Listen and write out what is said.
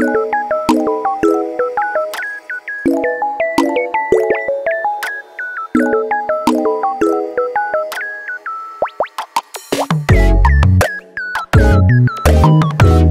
you